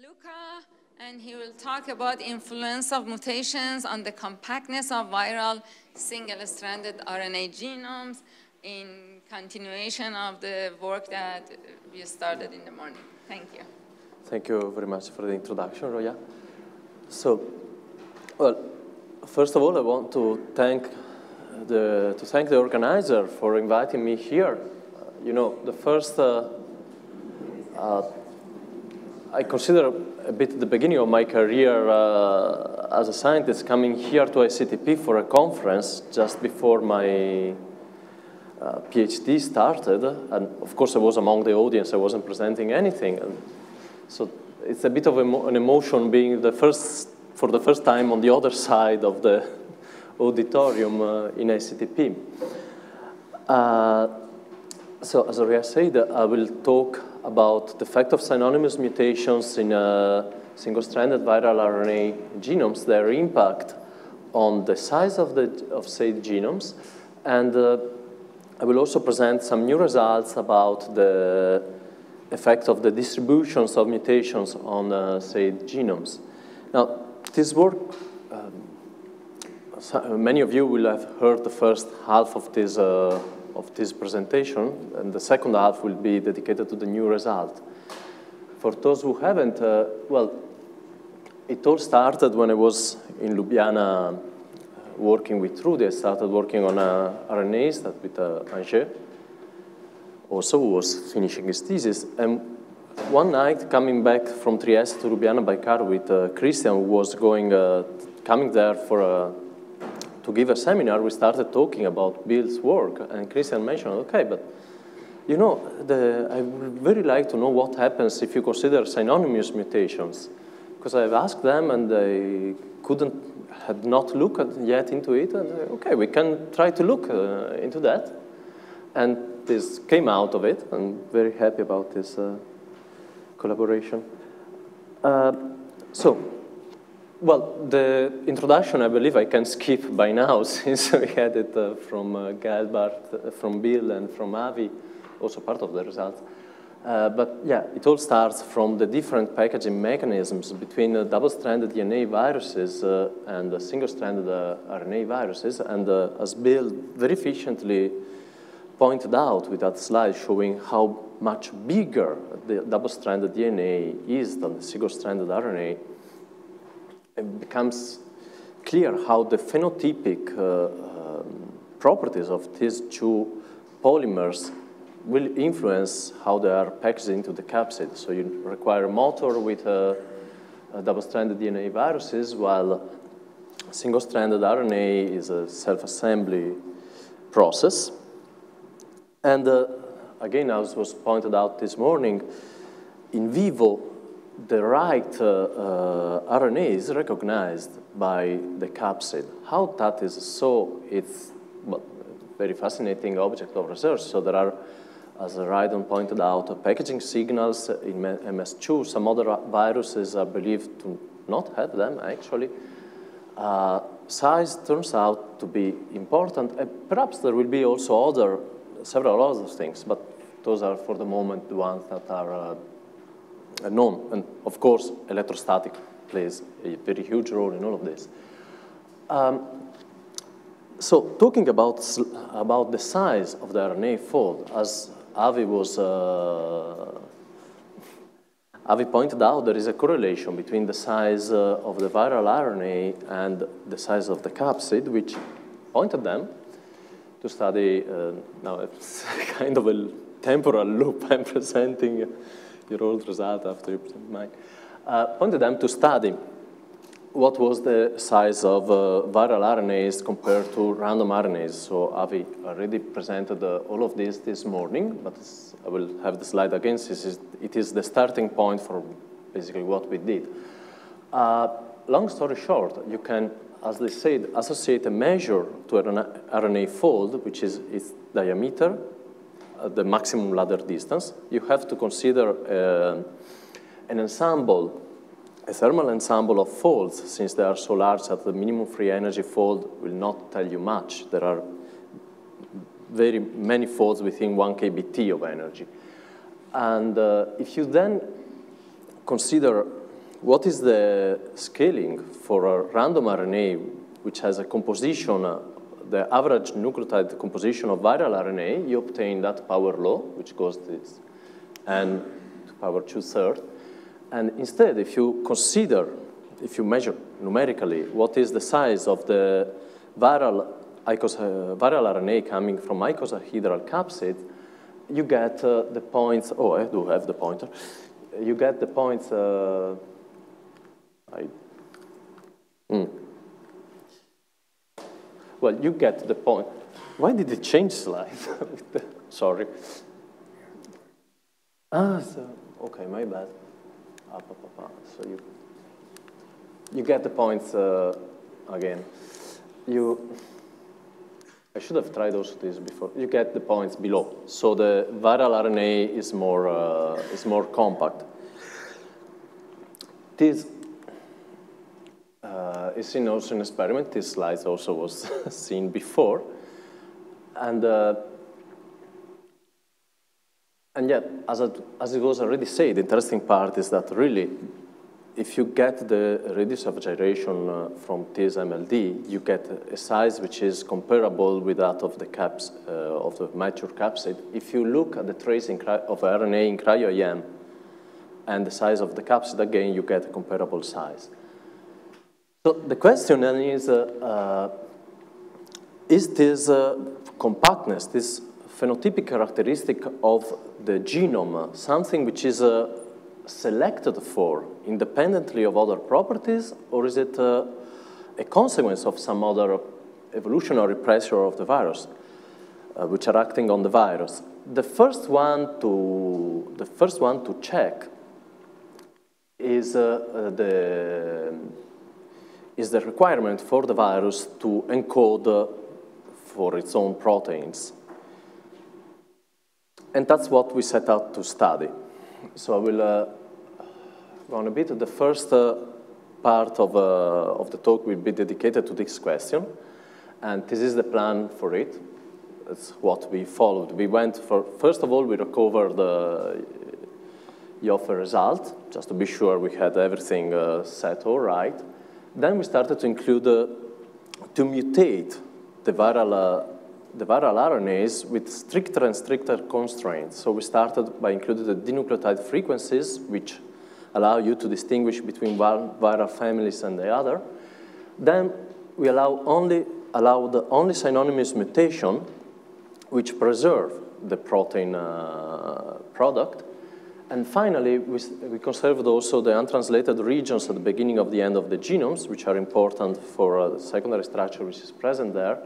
Luca, and he will talk about influence of mutations on the compactness of viral single-stranded RNA genomes in continuation of the work that we started in the morning. Thank you. Thank you very much for the introduction, Roya. So, well, first of all, I want to thank the, to thank the organizer for inviting me here. Uh, you know, the first, uh, uh, I consider a bit the beginning of my career uh, as a scientist coming here to ICTP for a conference just before my uh, PhD started. And of course, I was among the audience, I wasn't presenting anything. And so it's a bit of an emotion being the first, for the first time on the other side of the auditorium uh, in ICTP. Uh, so as Ria said, I will talk about the effect of synonymous mutations in uh, single-stranded viral RNA genomes, their impact on the size of, the, of said genomes, and uh, I will also present some new results about the effect of the distributions of mutations on, uh, said genomes. Now, this work so many of you will have heard the first half of this, uh, of this presentation, and the second half will be dedicated to the new result. For those who haven't, uh, well, it all started when I was in Ljubljana uh, working with Trudy. I started working on RNAs that with uh, also was finishing his thesis. And one night, coming back from Trieste to Ljubljana by car with uh, Christian, who was going, uh, coming there for a to give a seminar, we started talking about Bill's work, and Christian mentioned, okay, but you know, the, I would very like to know what happens if you consider synonymous mutations, because I've asked them and they couldn't, had not looked yet into it, and okay, we can try to look uh, into that. And this came out of it. I'm very happy about this uh, collaboration. Uh, so, well, the introduction, I believe I can skip by now since we had it uh, from uh, Gelbart, uh, from Bill, and from Avi, also part of the results. Uh, but yeah, it all starts from the different packaging mechanisms between uh, double-stranded DNA viruses uh, and single-stranded RNA viruses. And as Bill very efficiently pointed out with that slide showing how much bigger the double-stranded DNA is than the single-stranded RNA, it becomes clear how the phenotypic uh, um, properties of these two polymers will influence how they are packaged into the capsid. So you require a motor with a, a double-stranded DNA viruses, while single-stranded RNA is a self-assembly process. And uh, again, as was pointed out this morning, in vivo, the right uh, uh, RNA is recognized by the capsid. How that is so, it's well, very fascinating object of research. So there are, as Reidun pointed out, packaging signals in MS2. Some other viruses are believed to not have them, actually. Uh, size turns out to be important. Perhaps there will be also other, several other things, but those are for the moment the ones that are uh, known. And of course, electrostatic plays a very huge role in all of this. Um, so talking about, about the size of the RNA fold, as Avi was, uh, Avi pointed out, there is a correlation between the size uh, of the viral RNA and the size of the capsid, which pointed them to study, uh, now it's kind of a temporal loop I'm presenting your old result after you present mine, uh, pointed them to study what was the size of uh, viral RNAs compared to random RNAs. So Avi already presented uh, all of this this morning, but I will have the slide again since it is the starting point for basically what we did. Uh, long story short, you can, as they said, associate a measure to an RNA fold, which is its diameter, the maximum ladder distance, you have to consider uh, an ensemble, a thermal ensemble of folds, since they are so large that the minimum free energy fold will not tell you much. There are very many folds within 1 kBt of energy. And uh, if you then consider what is the scaling for a random RNA which has a composition, uh, the average nucleotide composition of viral RNA, you obtain that power law, which goes to this to power two-thirds. And instead, if you consider, if you measure numerically what is the size of the viral, icos, uh, viral RNA coming from icosahedral capsid, you get uh, the points, oh, I do have the pointer. You get the points, uh, I, mm. Well, you get the point. Why did it change slide? Sorry. Ah, so, okay, my bad. Up. So you, you get the points uh, again. You, I should have tried also this before. You get the points below. So the viral RNA is more, uh, is more compact. This uh, is seen also in experiment. This slide also was seen before. And, uh, and yet, as it, as it was already said, the interesting part is that really if you get the radius of gyration uh, from TSMLD, you get a size which is comparable with that of the caps uh, of the mature capsid. If you look at the tracing of RNA in cryo-EM and the size of the capsid, again, you get a comparable size. So the question then is, uh, uh is this uh, compactness, this phenotypic characteristic of the genome, something which is selected for independently of other properties, or is it uh, a consequence of some other evolutionary pressure of the virus, uh, which are acting on the virus? The first one to, the first one to check is, uh the, is the requirement for the virus to encode for its own proteins. And that's what we set out to study. So I will uh, on a bit. The first uh, part of, uh, of the talk will be dedicated to this question. And this is the plan for it. That's what we followed. We went for, first of all, we recovered the Yoffe result, just to be sure we had everything uh, set all right. Then we started to include, uh, to mutate the viral uh, the viral RNAs with stricter and stricter constraints. So we started by including the dinucleotide frequencies, which allow you to distinguish between one viral families and the other. Then we allow only, allow the only synonymous mutation, which preserve the protein uh, product. And finally, we, we conserved also the untranslated regions at the beginning of the end of the genomes, which are important for uh, the secondary structure which is present there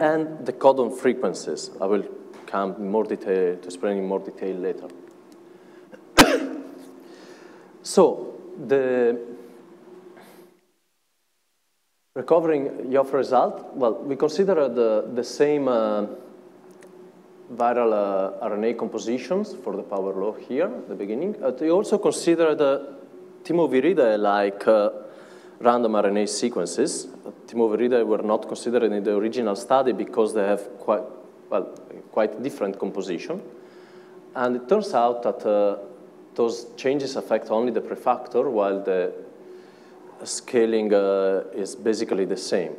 and the codon frequencies. I will come in more detail to explain in more detail later. so the recovering Yoffe result, well, we consider the, the same uh, viral uh, RNA compositions for the power law here at the beginning. Uh, we also considered the Tymoviridae-like uh, random RNA sequences. Tymoviridae were not considered in the original study because they have quite, well, quite different composition. And it turns out that uh, those changes affect only the prefactor while the scaling uh, is basically the same.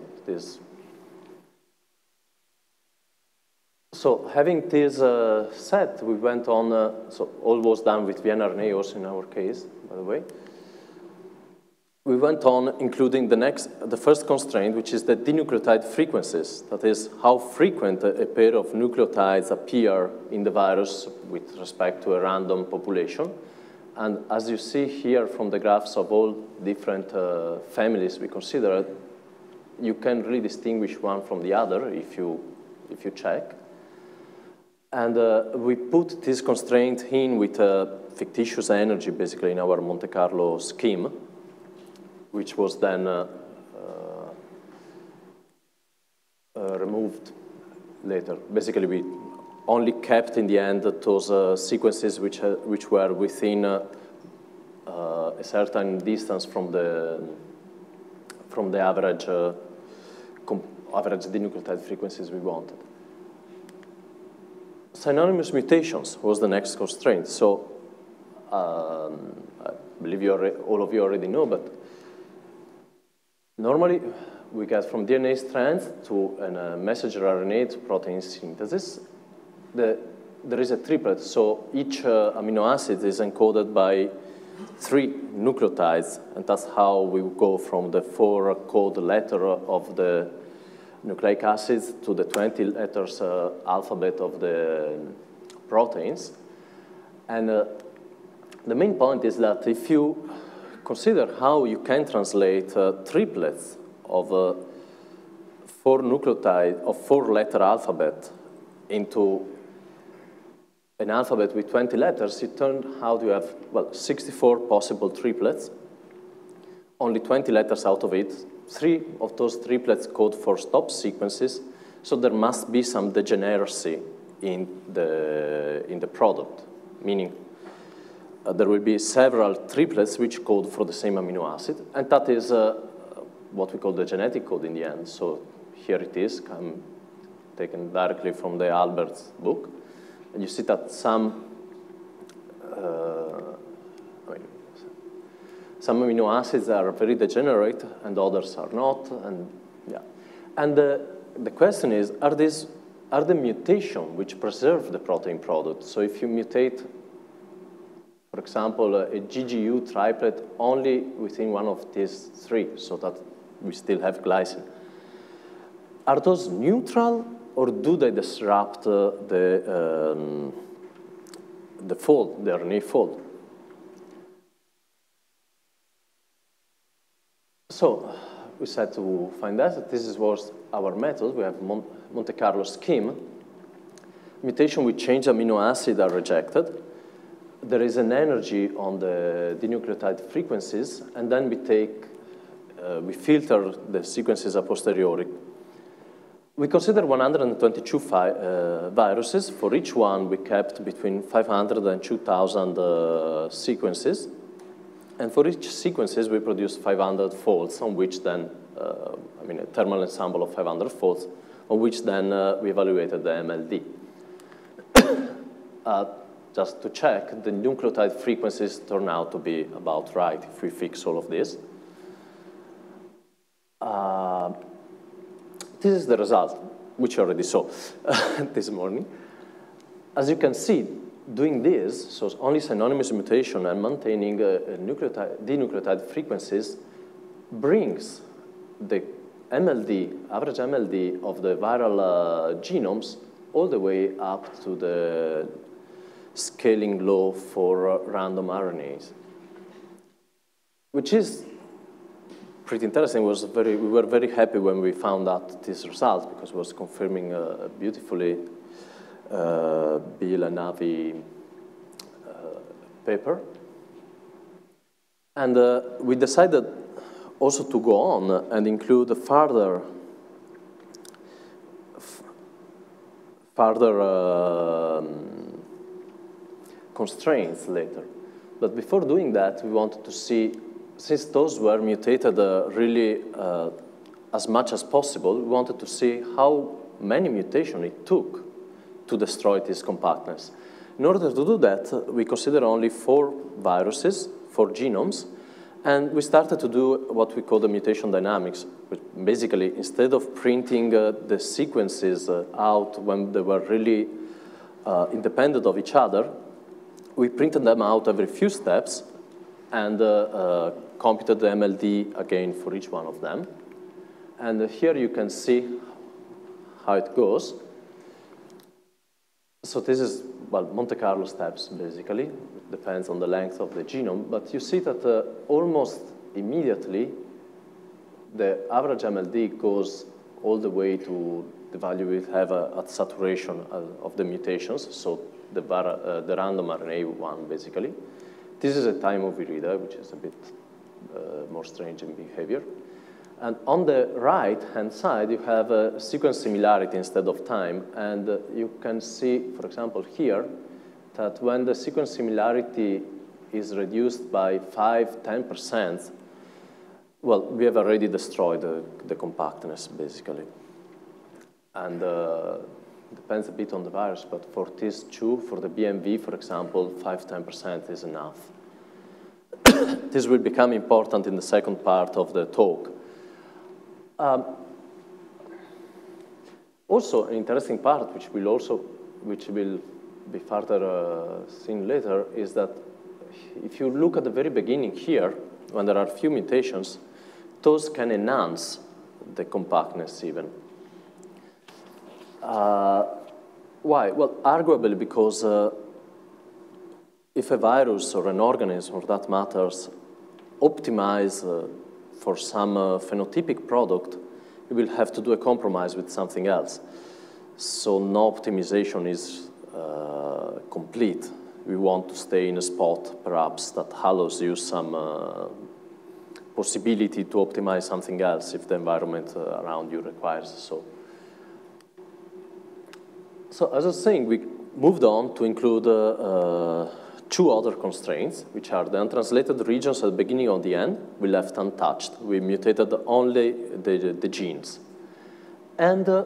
So having this uh, set, we went on, uh, so all was done with ViennaRNA also in our case, by the way we went on including the next, the first constraint, which is the dinucleotide frequencies. That is, how frequent a, a pair of nucleotides appear in the virus with respect to a random population. And as you see here from the graphs of all different uh, families we considered, you can really distinguish one from the other if you, if you check. And uh, we put this constraint in with a fictitious energy, basically, in our Monte Carlo scheme which was then uh, uh, uh, removed later. Basically, we only kept in the end those sequences which, which were within a certain distance from the, from the average, average dinucleotide frequencies we wanted. Synonymous mutations was the next constraint. So um, I believe you all of you already know, but normally we get from DNA strands to a uh, messenger RNA to protein synthesis. The, there is a triplet, so each uh, amino acid is encoded by three nucleotides, and that's how we go from the four code letter of the nucleic acids to the 20 letters uh, alphabet of the proteins. And uh, the main point is that if you consider how you can translate uh, triplets of uh, four nucleotide of four letter alphabet into an alphabet with 20 letters, it turned out you have, well, 64 possible triplets, only 20 letters out of it. Three of those triplets code for stop sequences, so there must be some degeneracy in the, in the product, meaning uh, there will be several triplets which code for the same amino acid, and that is uh, what we call the genetic code in the end. So here it is, come, taken directly from the Alberts' book. And you see that some, uh, some amino acids are very degenerate and others are not, and yeah. And the, the question is, are these are the mutation which preserve the protein product. So if you mutate, for example, a GGU triplet only within one of these three, so that we still have glycine, are those neutral or do they disrupt uh, the, um, the fold, the RNA fold? So we said to find that. This was our method. We have Mon Monte Carlo scheme. Mutation with change amino acid are rejected. There is an energy on the dinucleotide frequencies, and then we take, uh, we filter the sequences a posteriori. We consider 122 uh, viruses. For each one, we kept between 500 and 2,000 uh, sequences. And for each sequences, we produce 500 folds on which then, uh, I mean, a thermal ensemble of 500 folds, on which then uh, we evaluated the MLD. uh, just to check, the nucleotide frequencies turn out to be about right if we fix all of this. Uh, this is the result, which you already saw this morning. As you can see, doing this, so only synonymous mutation and maintaining uh, nucleotide, dinucleotide frequencies brings the MLD, average MLD of the viral uh, genomes all the way up to the scaling law for uh, random RNAs, which is pretty interesting. Was very, we were very happy when we found out this result because it was confirming uh, beautifully uh, Bill and Avi uh, paper. And uh, we decided also to go on and include further further um, constraints later. But before doing that, we wanted to see, since those were mutated uh, really uh, as much as possible, we wanted to see how many mutations it took to destroy this compactness. In order to do that, we consider only four viruses, four genomes, and we started to do what we call the mutation dynamics, which basically, instead of printing uh, the sequences uh, out when they were really uh, independent of each other, we printed them out every few steps and uh, uh, computed the MLD again for each one of them. And here you can see how it goes. So this is, well, Monte Carlo steps, basically. It depends on the length of the genome. But you see that uh, almost immediately, the average MLD goes all the way to the value we have uh, at saturation uh, of the mutations, so the, uh, the random RNA one, basically. This is a Tymoviridae, which is a bit uh, more strange in behavior. And on the right-hand side, you have a sequence similarity instead of time. And uh, you can see, for example, here, that when the sequence similarity is reduced by 5, 10%, well, we have already destroyed the, the compactness, basically. And uh, depends a bit on the virus, but for TIS2, for the BMV, for example, 5-10% is enough. this will become important in the second part of the talk. Um, also, an interesting part, which will also, which will be further uh, seen later, is that if you look at the very beginning here, when there are few mutations, those can enhance the compactness even. Uh, why? Well, arguably because uh, if a virus or an organism, or that matters, optimize uh, for some uh, phenotypic product, you will have to do a compromise with something else. So no optimization is uh, complete. We want to stay in a spot, perhaps, that allows you some uh, possibility to optimize something else if the environment around you requires so. So as I was saying, we moved on to include uh, uh, two other constraints, which are the untranslated regions at the beginning or the end, we left untouched. We mutated only the, the genes. And uh,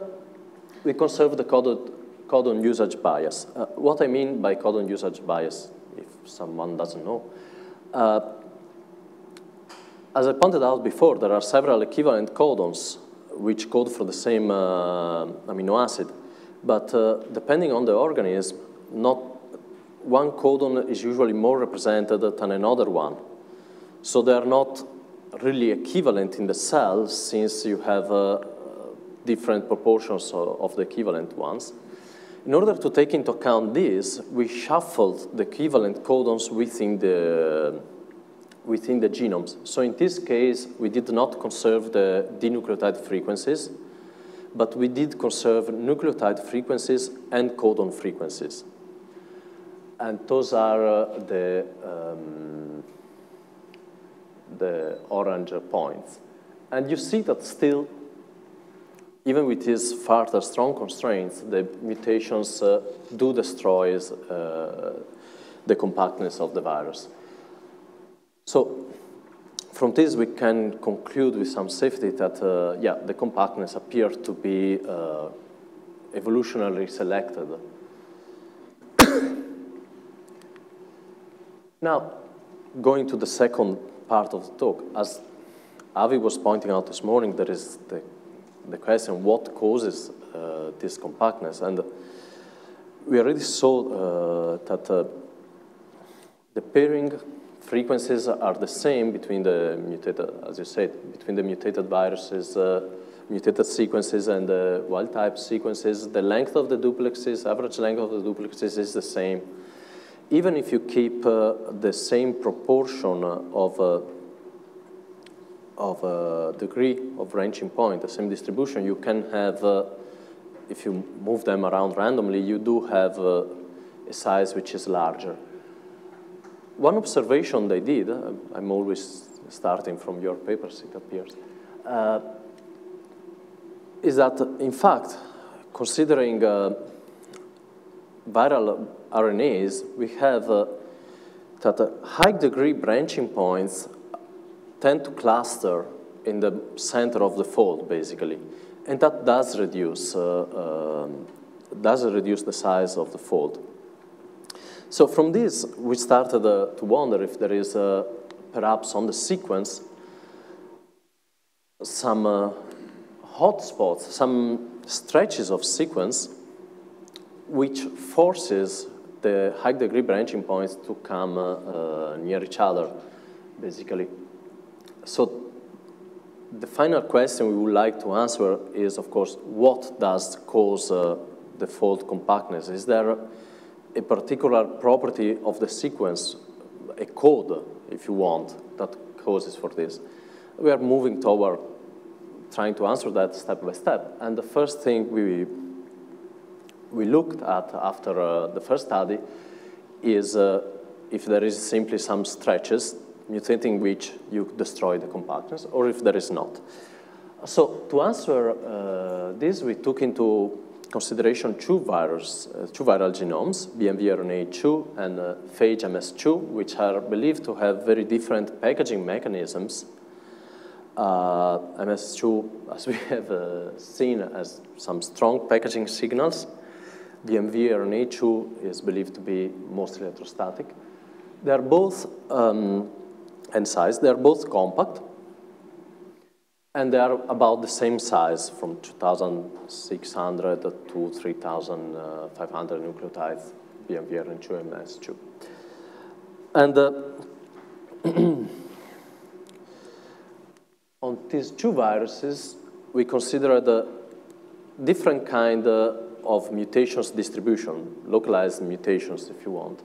we conserved the coded, codon usage bias. Uh, what I mean by codon usage bias, if someone doesn't know, uh, as I pointed out before, there are several equivalent codons which code for the same uh, amino acid. But uh, depending on the organism, not one codon is usually more represented than another one. So they are not really equivalent in the cell since you have uh, different proportions of the equivalent ones. In order to take into account this, we shuffled the equivalent codons within the, within the genomes. So in this case, we did not conserve the dinucleotide frequencies, but we did conserve nucleotide frequencies and codon frequencies. And those are uh, the, um, the orange points. And you see that still, even with these further strong constraints, the mutations uh, do destroy uh, the compactness of the virus. So from this, we can conclude with some safety that, uh, yeah, the compactness appears to be uh, evolutionarily selected. now, going to the second part of the talk, as Avi was pointing out this morning, there is the, the question, what causes uh, this compactness? And we already saw uh, that uh, the pairing frequencies are the same between the mutated, as you said, between the mutated viruses, uh, mutated sequences and the wild type sequences. The length of the duplexes, average length of the duplexes is the same. Even if you keep uh, the same proportion of uh, of a degree of branching point, the same distribution, you can have, uh, if you move them around randomly, you do have uh, a size which is larger. One observation they did, uh, I'm always starting from your papers, it appears, uh, is that, in fact, considering uh, viral RNAs, we have uh, that high degree branching points tend to cluster in the center of the fold, basically. And that does reduce, uh, um, does reduce the size of the fold. So from this, we started uh, to wonder if there is uh, perhaps on the sequence some uh, hotspots, some stretches of sequence which forces the high degree branching points to come uh, near each other, basically. So the final question we would like to answer is, of course, what does cause uh, the fold compactness? Is there a particular property of the sequence, a code, if you want, that causes for this. We are moving toward trying to answer that step by step. And the first thing we, we looked at after uh, the first study is uh, if there is simply some stretches mutating which you destroy the compactness, or if there is not. So to answer uh, this, we took into consideration two, virus, uh, two viral genomes, BMV RNA2 and uh, phage MS2, which are believed to have very different packaging mechanisms. Uh, MS2, as we have uh, seen, has some strong packaging signals, BMV RNA2 is believed to be mostly electrostatic. They are both, um, and size, they are both compact, and they are about the same size from 2,600 to 3,500 nucleotides, BMV RNA2 and MS2. And uh, on these two viruses, we consider the different kind uh, of mutations distribution, localized mutations if you want.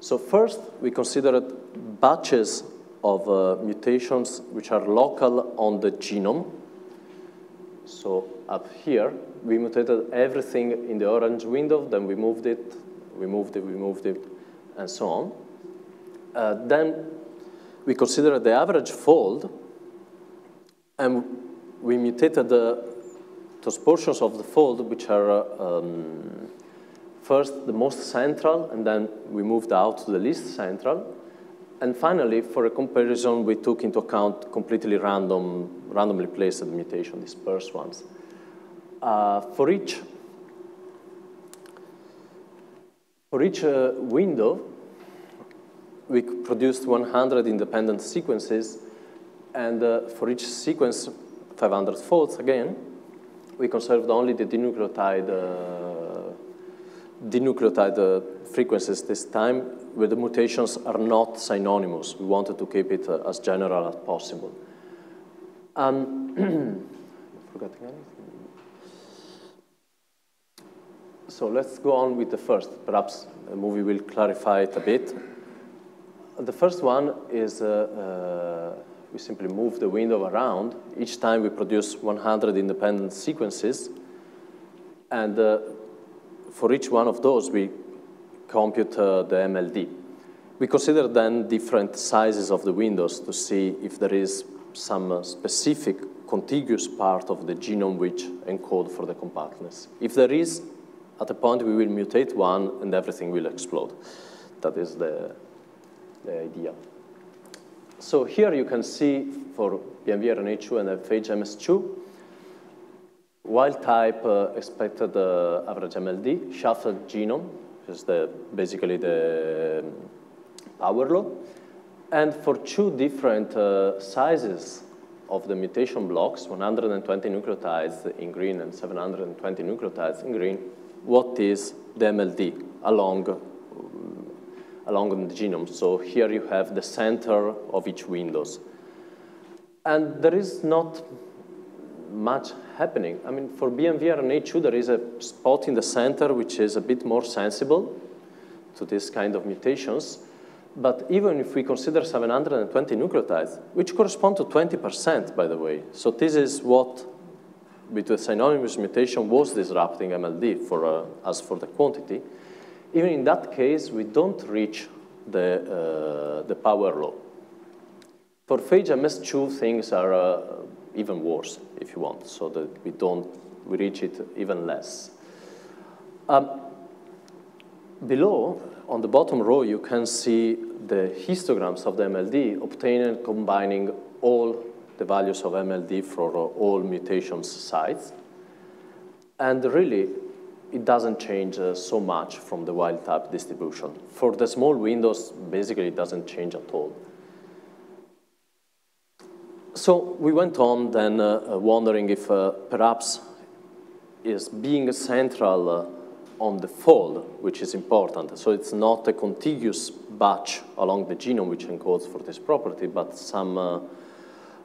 So first, we considered batches of uh, mutations which are local on the genome. So up here, we mutated everything in the orange window, then we moved it, we moved it, we moved it, and so on. Uh, then we considered the average fold, and we mutated the, those portions of the fold which are uh, um, first the most central, and then we moved out to the least central. And finally, for a comparison, we took into account completely random, randomly placed mutation, dispersed ones. Uh, for each, for each uh, window, we produced 100 independent sequences, and uh, for each sequence, 500 folds again, we conserved only the dinucleotide, uh, dinucleotide uh, frequencies this time, where the mutations are not synonymous. We wanted to keep it uh, as general as possible. Um, forgetting anything? So let's go on with the first. Perhaps the movie will clarify it a bit. The first one is uh, uh, we simply move the window around. Each time we produce 100 independent sequences. And uh, for each one of those, we compute uh, the MLD. We consider then different sizes of the windows to see if there is some uh, specific contiguous part of the genome which encode for the compactness. If there is, at a point we will mutate one and everything will explode. That is the, the idea. So here you can see for BMV RNA2 and phage MS2, wild type uh, expected uh, average MLD, shuffled genome, is the, basically the um, power law. And for two different uh, sizes of the mutation blocks, 120 nucleotides in green and 720 nucleotides in green, what is the MLD along, along the genome? So here you have the center of each windows. And there is not much happening. I mean, for BMV RNA2, there is a spot in the center which is a bit more sensible to this kind of mutations. But even if we consider 720 nucleotides, which correspond to 20%, by the way, so this is what, with the synonymous mutation, was disrupting MLD for, uh, as for the quantity. Even in that case, we don't reach the, uh, the power law. For phage MS2, things are uh, even worse, if you want, so that we don't, we reach it even less. Um, below, on the bottom row, you can see the histograms of the MLD obtained combining all the values of MLD for all mutations sites. And really, it doesn't change uh, so much from the wild type distribution. For the small windows, basically it doesn't change at all. So we went on then uh, uh, wondering if uh, perhaps is being central uh, on the fold, which is important. So it's not a contiguous batch along the genome which encodes for this property, but some uh,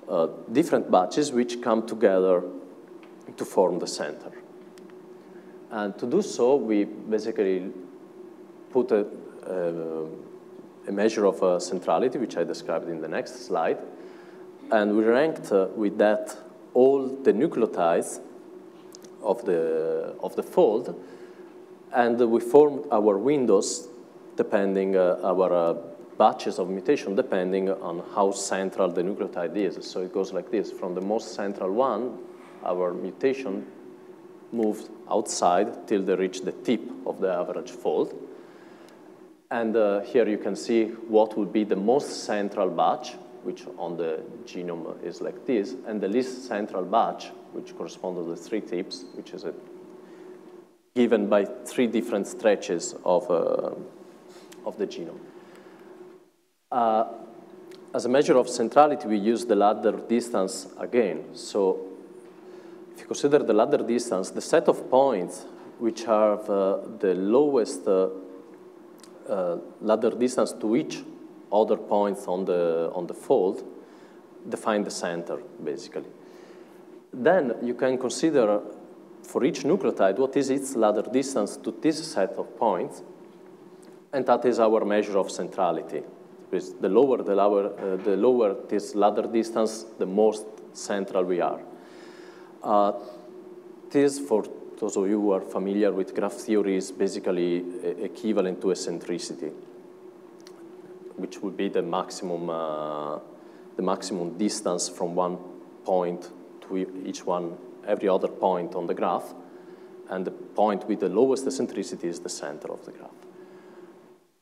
uh, different batches which come together to form the center. And to do so, we basically put a, a measure of centrality, which I described in the next slide, and we ranked uh, with that all the nucleotides of the, of the fold, and we formed our windows depending uh, our uh, batches of mutation depending on how central the nucleotide is. So it goes like this. From the most central one, our mutation moved outside till they reach the tip of the average fold. And uh, here you can see what would be the most central batch which on the genome is like this, and the least central batch, which corresponds to the three tips, which is a given by three different stretches of, uh, of the genome. Uh, as a measure of centrality, we use the ladder distance again. So if you consider the ladder distance, the set of points which have uh, the lowest uh, uh, ladder distance to each other points on the, on the fold define the center, basically. Then you can consider for each nucleotide what is its ladder distance to this set of points, and that is our measure of centrality. The lower the lower, uh, the lower this ladder distance, the most central we are. Uh, this, for those of you who are familiar with graph theory, is basically equivalent to eccentricity, which would be the maximum, uh, the maximum distance from one point to each one, every other point on the graph, and the point with the lowest eccentricity is the center of the graph.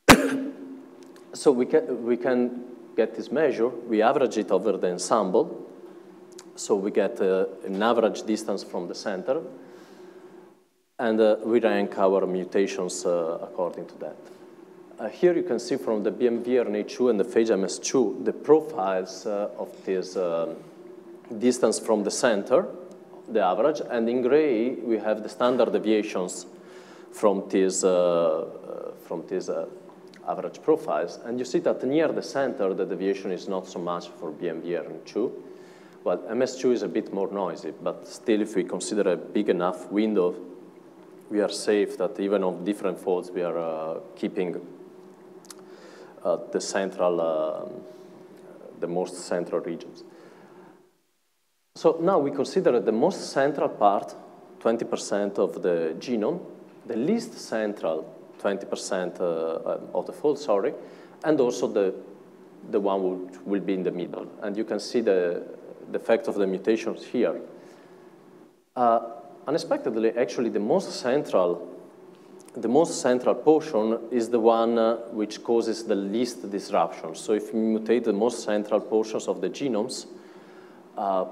so we can, we can get this measure, we average it over the ensemble, so we get uh, an average distance from the center, and uh, we rank our mutations uh, according to that. Uh, here you can see from the BMV-RNA2 and the phage MS2 the profiles uh, of this um, distance from the center, the average, and in gray we have the standard deviations from these, uh, from these average profiles. And you see that near the center, the deviation is not so much for BMV-RNA2. Well, MS2 is a bit more noisy, but still if we consider a big enough window we are safe that even on different folds, we are uh, keeping uh, the central, uh, the most central regions. So now we consider the most central part, 20% of the genome, the least central, 20% uh, of the fold, sorry, and also the, the one which will be in the middle. And you can see the, the effect of the mutations here. Uh, unexpectedly, actually, the most central, the most central portion is the one uh, which causes the least disruption. So if we mutate the most central portions of the genomes, uh,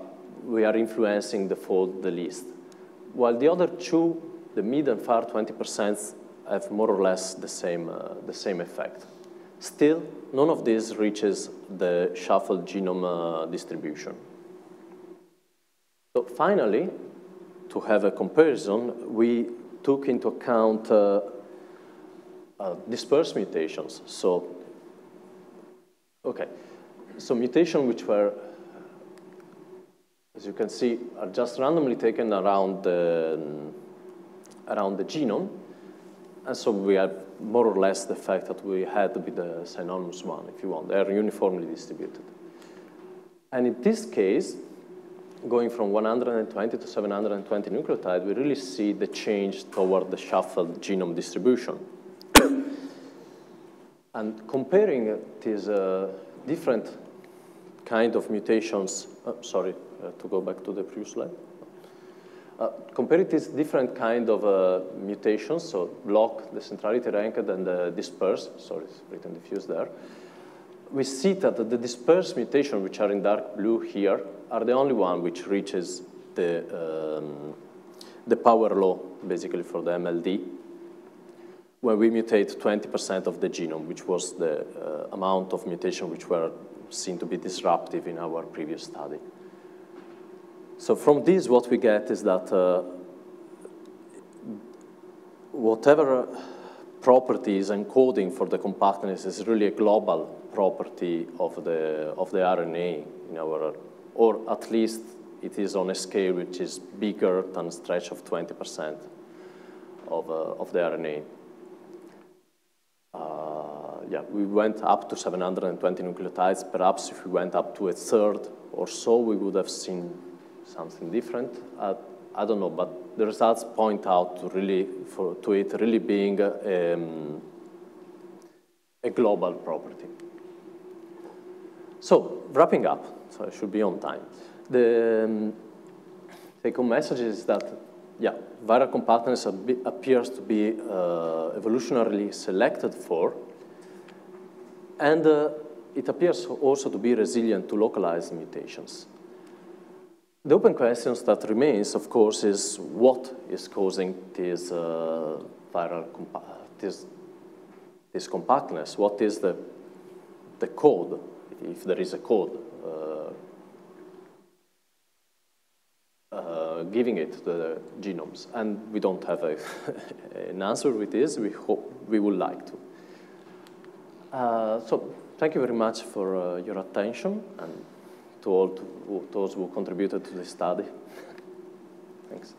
we are influencing the fold the least. While the other two, the mid and far 20%, have more or less the same, uh, the same effect. Still, none of this reaches the shuffled genome uh, distribution. So finally, to have a comparison, we took into account uh, uh, dispersed mutations. So, okay, so mutations which were, as you can see, are just randomly taken around the, around the genome. And so we have more or less the fact that we had with the synonymous one, if you want. They are uniformly distributed. And in this case, going from 120 to 720 nucleotide, we really see the change toward the shuffled genome distribution. and comparing these uh, different kind of mutations, oh, sorry, uh, to go back to the previous slide. Uh, comparing these different kind of uh, mutations, so block, the centrality ranked, and the dispersed, sorry, it's written diffuse there, we see that the dispersed mutation, which are in dark blue here, are the only one which reaches the, um, the power law, basically, for the MLD, when we mutate 20% of the genome, which was the uh, amount of mutation which were seen to be disruptive in our previous study. So from this, what we get is that uh, whatever property is encoding for the compactness is really a global property of the, of the RNA in our or at least it is on a scale which is bigger than a stretch of 20% of, uh, of the RNA. Uh, yeah, we went up to 720 nucleotides. Perhaps if we went up to a third or so, we would have seen something different. I don't know, but the results point out to, really, for, to it really being um, a global property. So, wrapping up, so I should be on time. The um, take-home message is that, yeah, viral compactness appears to be uh, evolutionarily selected for, and uh, it appears also to be resilient to localized mutations. The open questions that remains, of course, is what is causing this uh, viral this, this compactness? What is the, the code, if there is a code, uh, uh, giving it the genomes? And we don't have a, an answer with this. We hope we would like to. Uh, so thank you very much for uh, your attention and to all to, those who contributed to the study. Thanks.